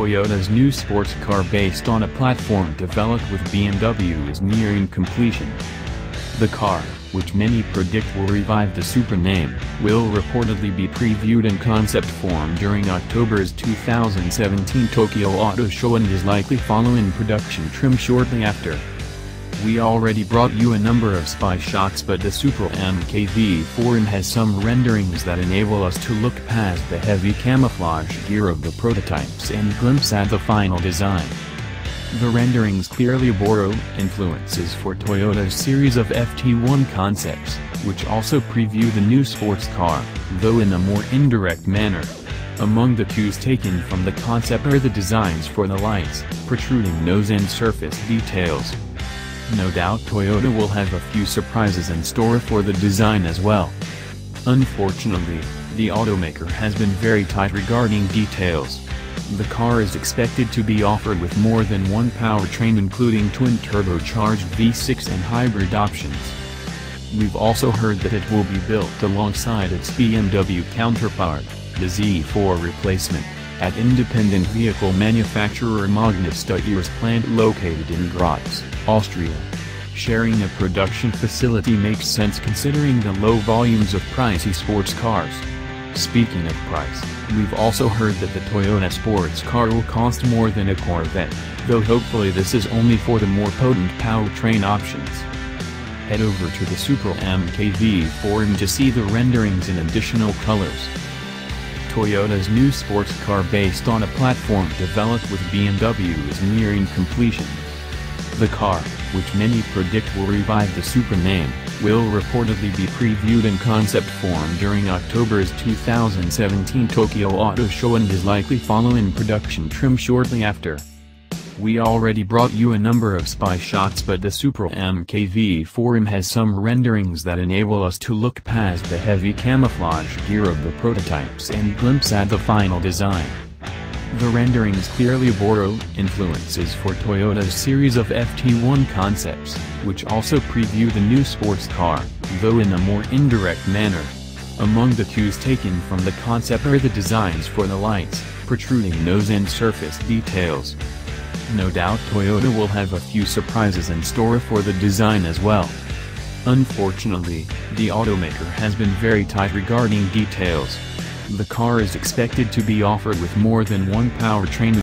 Toyota's new sports car based on a platform developed with BMW is nearing completion. The car, which many predict will revive the Supra name, will reportedly be previewed in concept form during October's 2017 Tokyo Auto Show and is likely follow in production trim shortly after. We already brought you a number of spy shots but the Supra MKV forum has some renderings that enable us to look past the heavy camouflage gear of the prototypes and glimpse at the final design. The renderings clearly borrow influences for Toyota's series of FT1 concepts, which also preview the new sports car, though in a more indirect manner. Among the cues taken from the concept are the designs for the lights, protruding nose and surface details, no doubt Toyota will have a few surprises in store for the design as well. Unfortunately, the automaker has been very tight regarding details. The car is expected to be offered with more than one powertrain including twin turbocharged V6 and hybrid options. We've also heard that it will be built alongside its BMW counterpart, the Z4 replacement, at independent vehicle manufacturer Magna Steyr's plant located in Graz. Austria. Sharing a production facility makes sense considering the low volumes of pricey sports cars. Speaking of price, we've also heard that the Toyota sports car will cost more than a Corvette, though hopefully this is only for the more potent powertrain options. Head over to the Supra MKV forum to see the renderings in additional colors. Toyota's new sports car based on a platform developed with BMW is nearing completion. The car, which many predict will revive the Supra name, will reportedly be previewed in concept form during October's 2017 Tokyo Auto Show and is likely follow in production trim shortly after. We already brought you a number of spy shots but the Supra MKV forum has some renderings that enable us to look past the heavy camouflage gear of the prototypes and glimpse at the final design. The renderings clearly borrow influences for Toyota's series of FT1 concepts, which also preview the new sports car, though in a more indirect manner. Among the cues taken from the concept are the designs for the lights, protruding nose and surface details. No doubt Toyota will have a few surprises in store for the design as well. Unfortunately, the automaker has been very tight regarding details. The car is expected to be offered with more than one powertrain